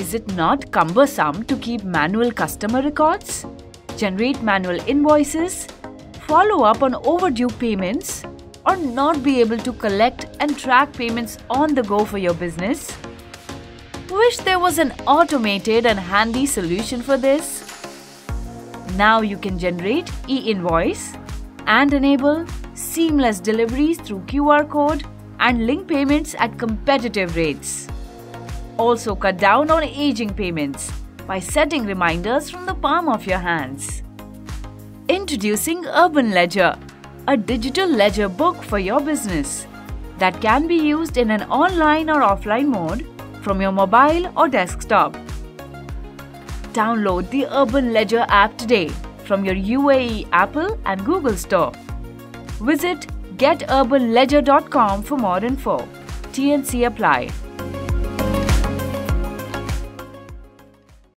Is it not cumbersome to keep manual customer records, generate manual invoices, follow up on overdue payments, or not be able to collect and track payments on the go for your business? Wish there was an automated and handy solution for this? Now you can generate e-invoice and enable seamless deliveries through QR code and link payments at competitive rates. Also cut down on aging payments by setting reminders from the palm of your hands. Introducing Urban Ledger, a digital ledger book for your business that can be used in an online or offline mode from your mobile or desktop. Download the Urban Ledger app today from your UAE Apple and Google Store. Visit geturbanledger.com for more info. TNC apply.